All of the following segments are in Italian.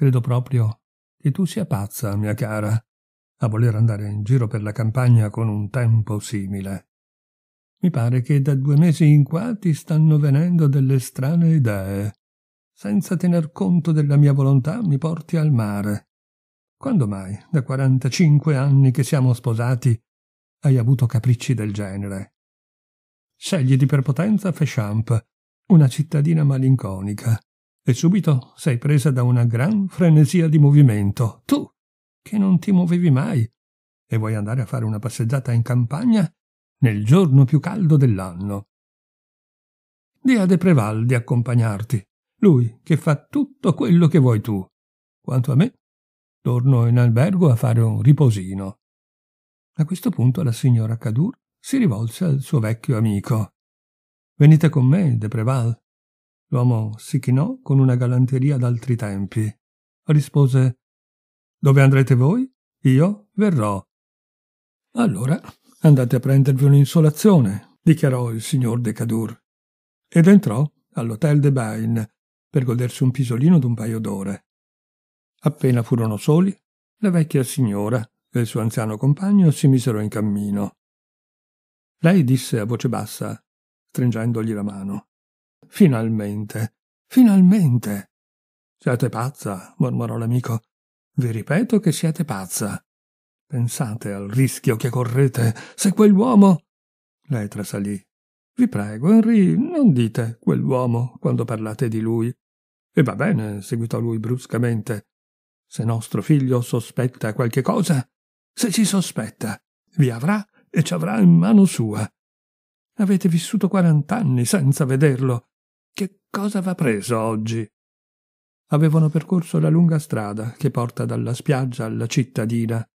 Credo proprio che tu sia pazza, mia cara, a voler andare in giro per la campagna con un tempo simile. Mi pare che da due mesi in qua ti stanno venendo delle strane idee. Senza tener conto della mia volontà mi porti al mare. Quando mai, da quarantacinque anni che siamo sposati, hai avuto capricci del genere? Scegli di prepotenza Féchamp, una cittadina malinconica, e subito sei presa da una gran frenesia di movimento. Tu, che non ti muovevi mai, e vuoi andare a fare una passeggiata in campagna nel giorno più caldo dell'anno. Di a De Preval di accompagnarti, lui che fa tutto quello che vuoi tu. Quanto a me, torno in albergo a fare un riposino. A questo punto la signora Cadur si rivolse al suo vecchio amico. Venite con me, De Preval. L'uomo si chinò con una galanteria d'altri tempi. Rispose Dove andrete voi? Io verrò. Allora andate a prendervi un'insolazione, dichiarò il signor De Cadur. Ed entrò all'Hotel de Bain per godersi un pisolino d'un paio d'ore. Appena furono soli, la vecchia signora e il suo anziano compagno si misero in cammino. Lei disse a voce bassa, stringendogli la mano. Finalmente, finalmente. Siete pazza, mormorò l'amico. Vi ripeto che siete pazza. Pensate al rischio che correte se quell'uomo. Lei trasalì. Vi prego, Henry, non dite quell'uomo quando parlate di lui. E va bene, seguitò lui bruscamente. Se nostro figlio sospetta qualche cosa, se ci sospetta, vi avrà e ci avrà in mano sua. Avete vissuto quarant'anni senza vederlo. Cosa va preso oggi? Avevano percorso la lunga strada che porta dalla spiaggia alla cittadina.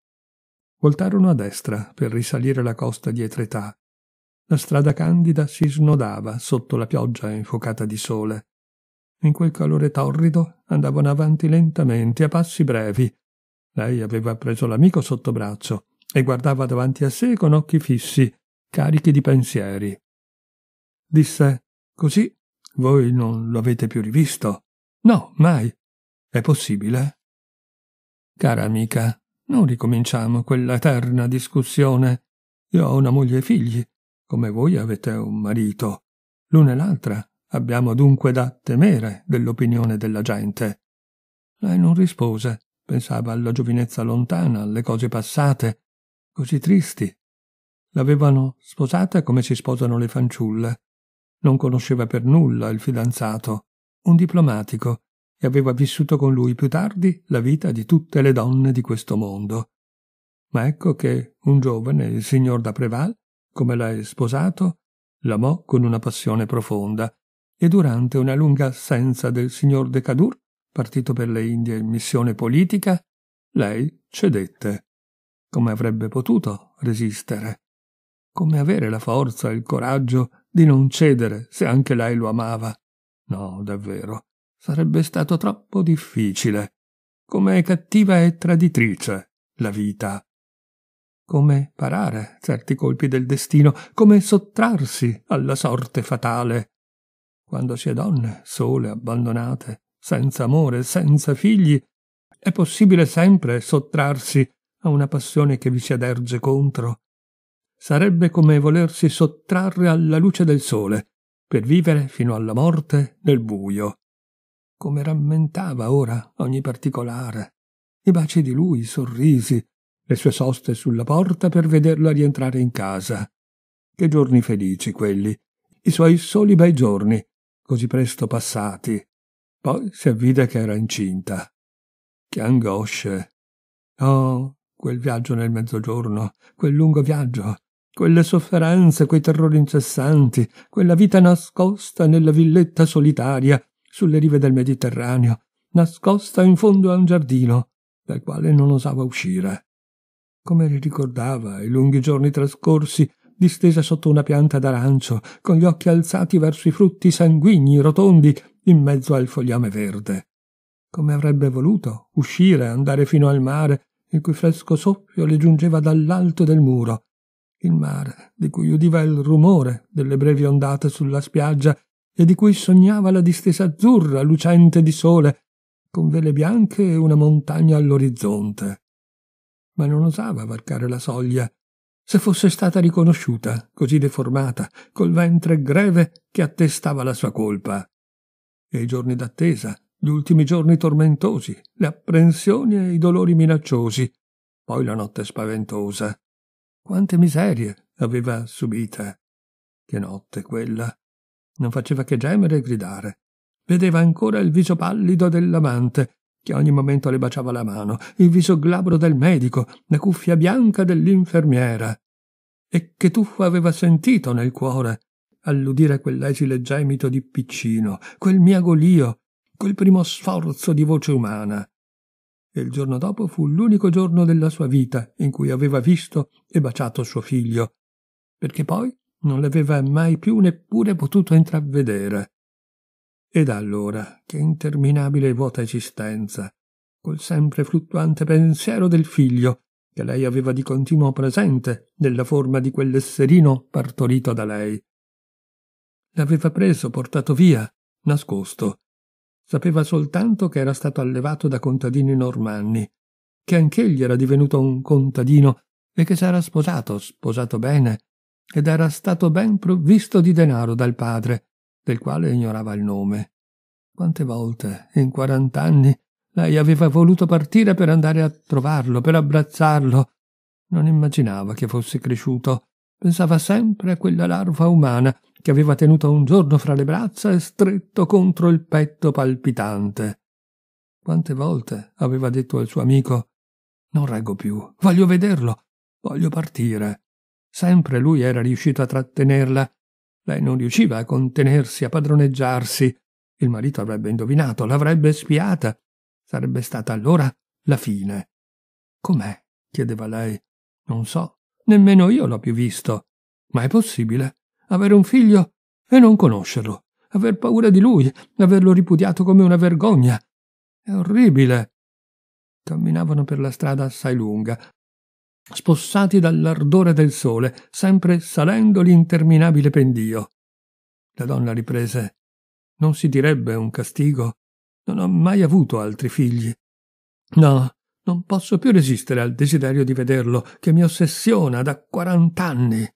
Voltarono a destra per risalire la costa di Etretà. La strada candida si snodava sotto la pioggia infuocata di sole. In quel calore torrido andavano avanti lentamente, a passi brevi. Lei aveva preso l'amico sotto braccio e guardava davanti a sé con occhi fissi, carichi di pensieri. Disse Così voi non lo avete più rivisto? No, mai. È possibile? Cara amica, non ricominciamo quella eterna discussione. Io ho una moglie e figli, come voi avete un marito. L'una e l'altra abbiamo dunque da temere dell'opinione della gente. Lei non rispose, pensava alla giovinezza lontana, alle cose passate, così tristi. L'avevano sposata come si sposano le fanciulle. Non conosceva per nulla il fidanzato, un diplomatico, e aveva vissuto con lui più tardi la vita di tutte le donne di questo mondo. Ma ecco che un giovane, il signor da Preval, come l'ha sposato, l'amò con una passione profonda, e durante una lunga assenza del signor de Cadur, partito per le Indie in missione politica, lei cedette. Come avrebbe potuto resistere? Come avere la forza e il coraggio di non cedere se anche lei lo amava? No, davvero, sarebbe stato troppo difficile. Come cattiva e traditrice la vita. Come parare certi colpi del destino, come sottrarsi alla sorte fatale. Quando si è donne, sole, abbandonate, senza amore, senza figli, è possibile sempre sottrarsi a una passione che vi si aderge contro. Sarebbe come volersi sottrarre alla luce del sole per vivere fino alla morte nel buio. Come rammentava ora ogni particolare, i baci di lui, i sorrisi, le sue soste sulla porta per vederla rientrare in casa. Che giorni felici quelli, i suoi soli bei giorni, così presto passati. Poi si avvide che era incinta. Che angosce. Oh, quel viaggio nel mezzogiorno, quel lungo viaggio, quelle sofferenze, quei terrori incessanti, quella vita nascosta nella villetta solitaria sulle rive del Mediterraneo, nascosta in fondo a un giardino, dal quale non osava uscire. Come ricordava i lunghi giorni trascorsi distesa sotto una pianta d'arancio, con gli occhi alzati verso i frutti sanguigni, rotondi, in mezzo al fogliame verde. Come avrebbe voluto uscire, andare fino al mare, il cui fresco soffio le giungeva dall'alto del muro. Il mare, di cui udiva il rumore delle brevi ondate sulla spiaggia e di cui sognava la distesa azzurra, lucente di sole, con vele bianche e una montagna all'orizzonte. Ma non osava varcare la soglia. Se fosse stata riconosciuta, così deformata, col ventre greve che attestava la sua colpa. E i giorni d'attesa, gli ultimi giorni tormentosi, le apprensioni e i dolori minacciosi, poi la notte spaventosa. Quante miserie aveva subite. Che notte quella. Non faceva che gemere e gridare. Vedeva ancora il viso pallido dell'amante, che ogni momento le baciava la mano, il viso glabro del medico, la cuffia bianca dell'infermiera. E che tuffo aveva sentito nel cuore all'udire quell'esile gemito di piccino, quel miagolio, quel primo sforzo di voce umana. E il giorno dopo fu l'unico giorno della sua vita in cui aveva visto e baciato suo figlio, perché poi non l'aveva mai più neppure potuto intravedere. E da allora, che interminabile e vuota esistenza, col sempre fluttuante pensiero del figlio, che lei aveva di continuo presente nella forma di quell'esserino partorito da lei. L'aveva preso, portato via, nascosto. Sapeva soltanto che era stato allevato da contadini normanni, che anch'egli era divenuto un contadino e che s'era sposato, sposato bene, ed era stato ben provvisto di denaro dal padre, del quale ignorava il nome. Quante volte, in quarant'anni, lei aveva voluto partire per andare a trovarlo, per abbracciarlo. Non immaginava che fosse cresciuto. Pensava sempre a quella larva umana che aveva tenuto un giorno fra le braccia e stretto contro il petto palpitante. Quante volte aveva detto al suo amico Non reggo più, voglio vederlo, voglio partire. Sempre lui era riuscito a trattenerla. Lei non riusciva a contenersi, a padroneggiarsi. Il marito avrebbe indovinato, l'avrebbe spiata. Sarebbe stata allora la fine. Com'è? chiedeva lei. Non so, nemmeno io l'ho più visto. Ma è possibile? Avere un figlio e non conoscerlo, aver paura di lui, averlo ripudiato come una vergogna. È orribile. Camminavano per la strada assai lunga, spossati dall'ardore del sole, sempre salendo l'interminabile pendio. La donna riprese Non si direbbe un castigo. Non ho mai avuto altri figli. No, non posso più resistere al desiderio di vederlo, che mi ossessiona da quarant'anni.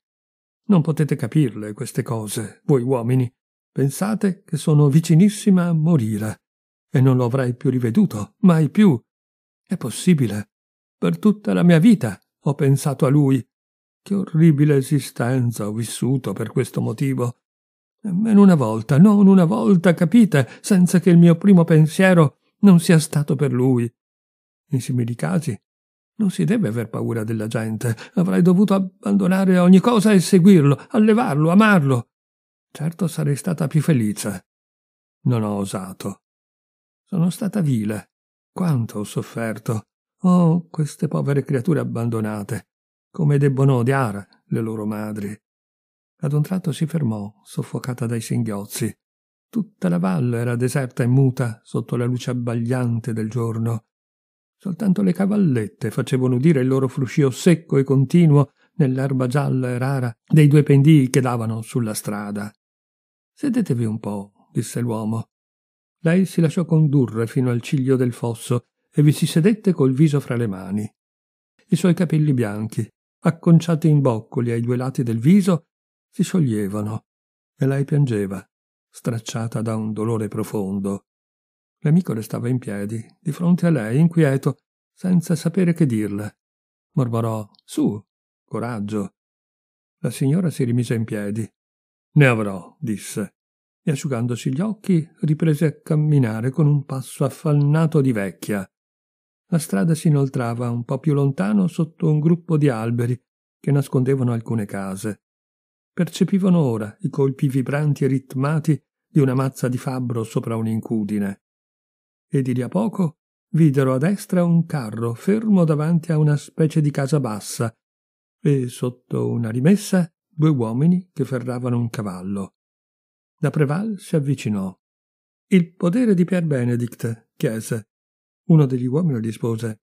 Non potete capirle queste cose, voi uomini. Pensate che sono vicinissima a morire. E non lo avrei più riveduto, mai più. È possibile. Per tutta la mia vita ho pensato a lui. Che orribile esistenza ho vissuto per questo motivo. Nemmeno una volta, non una volta, capite, senza che il mio primo pensiero non sia stato per lui. In simili casi non si deve aver paura della gente. Avrei dovuto abbandonare ogni cosa e seguirlo, allevarlo, amarlo. Certo sarei stata più felice. Non ho osato. Sono stata vile. Quanto ho sofferto. Oh, queste povere creature abbandonate, come debbono odiare le loro madri. Ad un tratto si fermò, soffocata dai singhiozzi. Tutta la valle era deserta e muta sotto la luce abbagliante del giorno. Soltanto le cavallette facevano udire il loro fruscio secco e continuo nell'erba gialla e rara dei due pendii che davano sulla strada. Sedetevi un po', disse l'uomo. Lei si lasciò condurre fino al ciglio del fosso e vi si sedette col viso fra le mani. I suoi capelli bianchi, acconciati in boccoli ai due lati del viso, si scioglievano e lei piangeva, stracciata da un dolore profondo. L'amico restava in piedi, di fronte a lei, inquieto, senza sapere che dirle. Mormorò Su, coraggio. La signora si rimise in piedi. Ne avrò, disse, e asciugandosi gli occhi riprese a camminare con un passo affannato di vecchia. La strada si inoltrava un po' più lontano sotto un gruppo di alberi che nascondevano alcune case. Percepivano ora i colpi vibranti e ritmati di una mazza di fabbro sopra un'incudine. E di lì a poco videro a destra un carro fermo davanti a una specie di casa bassa e sotto una rimessa due uomini che ferravano un cavallo. Da Preval si avvicinò. Il podere di Pier Benedict, chiese. Uno degli uomini rispose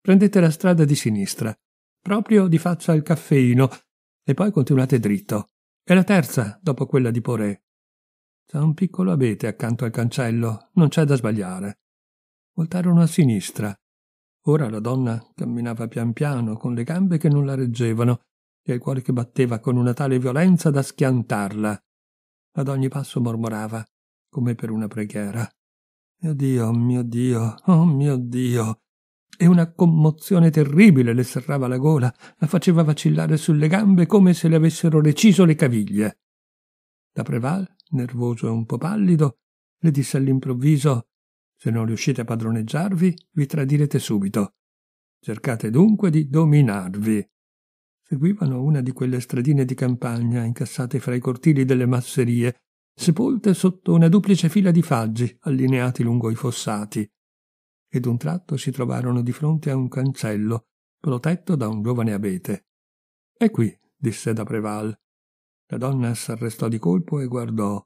Prendete la strada di sinistra, proprio di faccia al caffeino, e poi continuate dritto. È la terza dopo quella di Poré. C'è un piccolo abete accanto al cancello, non c'è da sbagliare. Voltarono a sinistra. Ora la donna camminava pian piano, con le gambe che non la reggevano e il cuore che batteva con una tale violenza da schiantarla. Ad ogni passo mormorava, come per una preghiera. Mio Dio, mio Dio, oh mio Dio. E una commozione terribile le serrava la gola, la faceva vacillare sulle gambe come se le avessero reciso le caviglie. Da Preval, nervoso e un po' pallido, le disse all'improvviso Se non riuscite a padroneggiarvi, vi tradirete subito. Cercate dunque di dominarvi. Seguivano una di quelle stradine di campagna incassate fra i cortili delle masserie, sepolte sotto una duplice fila di faggi allineati lungo i fossati. Ed un tratto si trovarono di fronte a un cancello, protetto da un giovane abete. È qui, disse da Preval. La donna s'arrestò di colpo e guardò.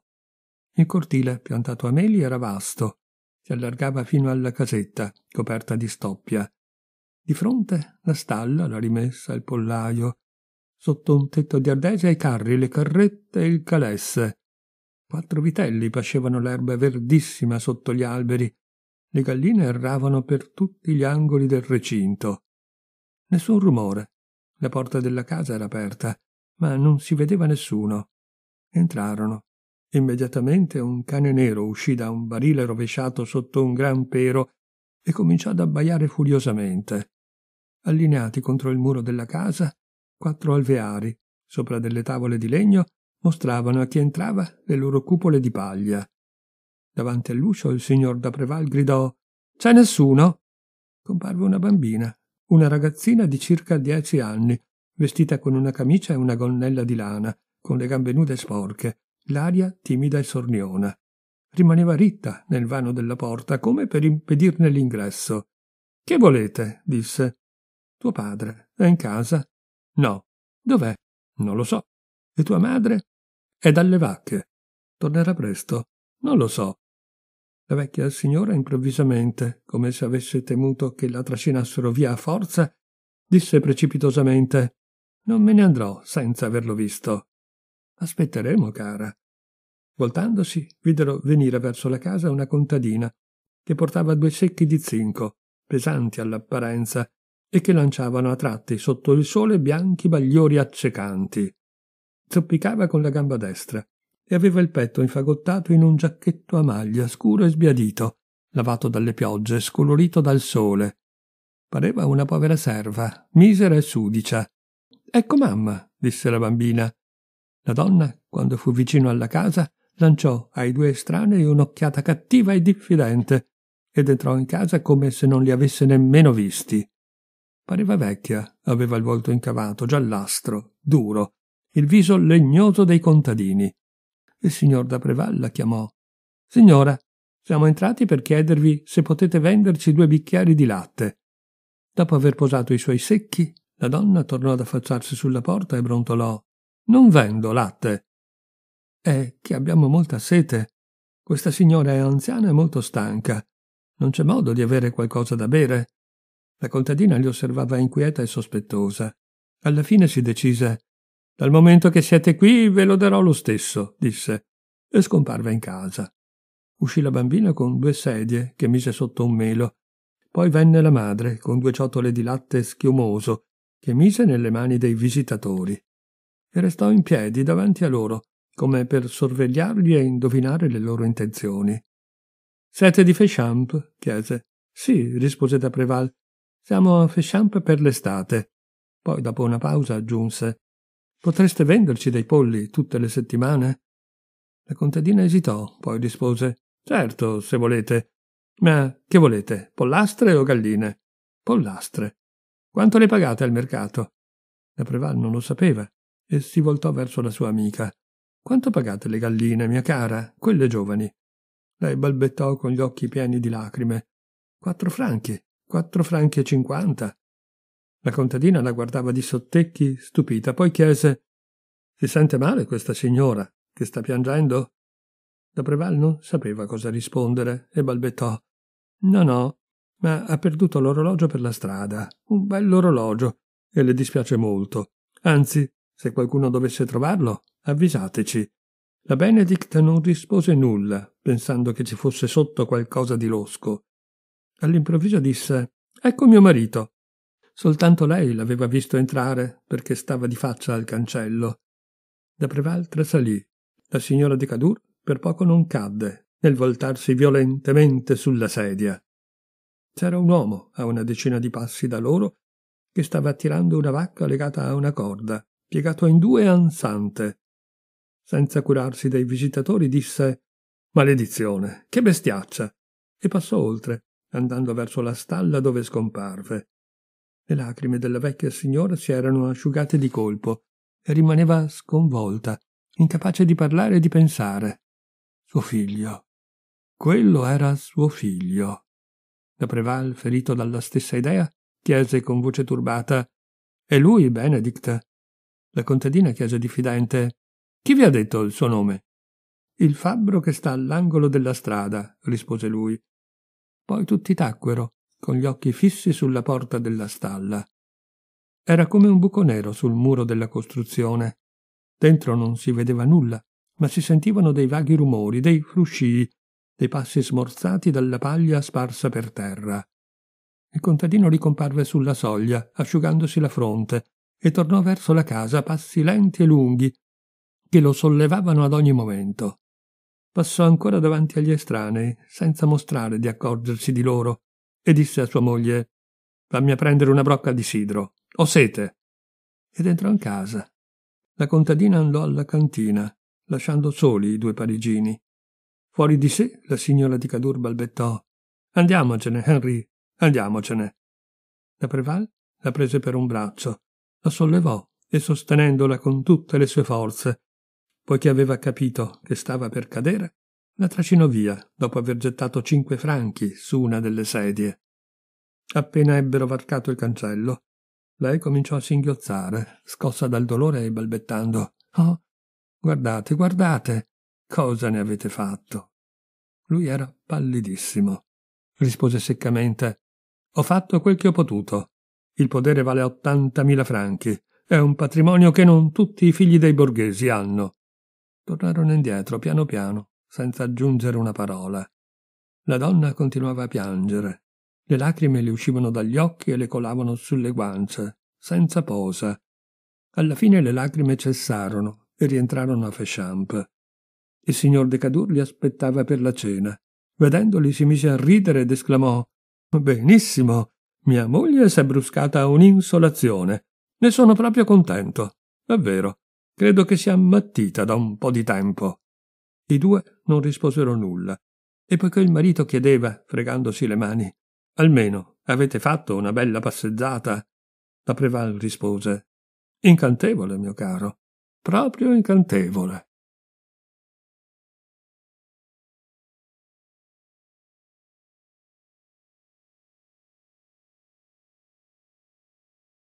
Il cortile, piantato a meli, era vasto. Si allargava fino alla casetta, coperta di stoppia. Di fronte la stalla, la rimessa, il pollaio. Sotto un tetto di ardesia i carri, le carrette e il calesse. Quattro vitelli pascevano l'erba verdissima sotto gli alberi. Le galline erravano per tutti gli angoli del recinto. Nessun rumore. La porta della casa era aperta ma non si vedeva nessuno. Entrarono. Immediatamente un cane nero uscì da un barile rovesciato sotto un gran pero e cominciò ad abbaiare furiosamente. Allineati contro il muro della casa, quattro alveari, sopra delle tavole di legno, mostravano a chi entrava le loro cupole di paglia. Davanti all'uscio il signor da Preval gridò C'è nessuno? Comparve una bambina, una ragazzina di circa dieci anni, vestita con una camicia e una gonnella di lana, con le gambe nude e sporche, l'aria timida e sorniona. Rimaneva ritta nel vano della porta, come per impedirne l'ingresso. Che volete? disse. Tuo padre è in casa? No. Dov'è? Non lo so. E tua madre? È dalle vacche. Tornerà presto? Non lo so. La vecchia signora improvvisamente, come se avesse temuto che la trascinassero via a forza, disse precipitosamente non me ne andrò senza averlo visto. Aspetteremo, cara. Voltandosi, videro venire verso la casa una contadina che portava due secchi di zinco, pesanti all'apparenza, e che lanciavano a tratti sotto il sole bianchi bagliori accecanti. Zoppicava con la gamba destra e aveva il petto infagottato in un giacchetto a maglia scuro e sbiadito, lavato dalle piogge, scolorito dal sole. Pareva una povera serva, misera e sudicia, Ecco mamma, disse la bambina. La donna, quando fu vicino alla casa, lanciò ai due estranei un'occhiata cattiva e diffidente ed entrò in casa come se non li avesse nemmeno visti. Pareva vecchia, aveva il volto incavato, giallastro, duro, il viso legnoso dei contadini. Il signor da Preval la chiamò. Signora, siamo entrati per chiedervi se potete venderci due bicchieri di latte. Dopo aver posato i suoi secchi, la donna tornò ad affacciarsi sulla porta e brontolò Non vendo latte. È che abbiamo molta sete. Questa signora è anziana e molto stanca. Non c'è modo di avere qualcosa da bere. La contadina li osservava inquieta e sospettosa. Alla fine si decise Dal momento che siete qui ve lo darò lo stesso, disse, e scomparve in casa. Uscì la bambina con due sedie che mise sotto un melo. Poi venne la madre con due ciotole di latte schiumoso che mise nelle mani dei visitatori e restò in piedi davanti a loro, come per sorvegliarli e indovinare le loro intenzioni. Siete di Féchamp? chiese. Sì, rispose da Preval. Siamo a Féchamp per l'estate. Poi, dopo una pausa, aggiunse Potreste venderci dei polli tutte le settimane? La contadina esitò, poi rispose Certo, se volete. Ma che volete, pollastre o galline? Pollastre. Quanto le pagate al mercato? La Preval non lo sapeva e si voltò verso la sua amica. Quanto pagate le galline, mia cara, quelle giovani? Lei balbettò con gli occhi pieni di lacrime. Quattro franchi, quattro franchi e cinquanta. La contadina la guardava di sottecchi, stupita, poi chiese Si sente male questa signora, che sta piangendo? La Preval non sapeva cosa rispondere e balbettò No, no, ma ha perduto l'orologio per la strada, un bell'orologio, e le dispiace molto. Anzi, se qualcuno dovesse trovarlo, avvisateci. La Benedict non rispose nulla, pensando che ci fosse sotto qualcosa di losco. All'improvviso disse Ecco mio marito. Soltanto lei l'aveva visto entrare perché stava di faccia al cancello. Da Preval trasalì. La signora de Cadur per poco non cadde nel voltarsi violentemente sulla sedia. C'era un uomo a una decina di passi da loro che stava attirando una vacca legata a una corda, piegato in due ansante. Senza curarsi dei visitatori disse Maledizione, che bestiaccia! e passò oltre, andando verso la stalla dove scomparve. Le lacrime della vecchia signora si erano asciugate di colpo e rimaneva sconvolta, incapace di parlare e di pensare. Suo figlio. Quello era suo figlio. Da Preval, ferito dalla stessa idea, chiese con voce turbata È lui, Benedict? La contadina chiese diffidente Chi vi ha detto il suo nome? Il fabbro che sta all'angolo della strada, rispose lui. Poi tutti tacquero, con gli occhi fissi sulla porta della stalla. Era come un buco nero sul muro della costruzione. Dentro non si vedeva nulla, ma si sentivano dei vaghi rumori, dei fruscii, dei passi smorzati dalla paglia sparsa per terra. Il contadino ricomparve sulla soglia, asciugandosi la fronte, e tornò verso la casa a passi lenti e lunghi, che lo sollevavano ad ogni momento. Passò ancora davanti agli estranei, senza mostrare di accorgersi di loro, e disse a sua moglie Fammi a prendere una brocca di sidro. Ho sete. Ed entrò in casa. La contadina andò alla cantina, lasciando soli i due parigini. Fuori di sé la signora di Cadur balbettò Andiamocene, Henry, andiamocene. La Preval la prese per un braccio, la sollevò e sostenendola con tutte le sue forze, poiché aveva capito che stava per cadere, la trascinò via dopo aver gettato cinque franchi su una delle sedie. Appena ebbero varcato il cancello, lei cominciò a singhiozzare, scossa dal dolore e balbettando Oh, guardate, guardate, cosa ne avete fatto? Lui era pallidissimo. Rispose seccamente Ho fatto quel che ho potuto. Il podere vale ottantamila franchi. È un patrimonio che non tutti i figli dei borghesi hanno. Tornarono indietro piano piano, senza aggiungere una parola. La donna continuava a piangere. Le lacrime le uscivano dagli occhi e le colavano sulle guance, senza posa. Alla fine le lacrime cessarono e rientrarono a Féchamp. Il signor De Cadur li aspettava per la cena. Vedendoli si mise a ridere ed esclamò Benissimo. Mia moglie s'è bruscata un'insolazione. Ne sono proprio contento. Davvero. Credo che sia ammattita da un po' di tempo. I due non risposero nulla, e poiché il marito chiedeva, fregandosi le mani, almeno avete fatto una bella passeggiata, la Preval rispose Incantevole, mio caro, proprio incantevole.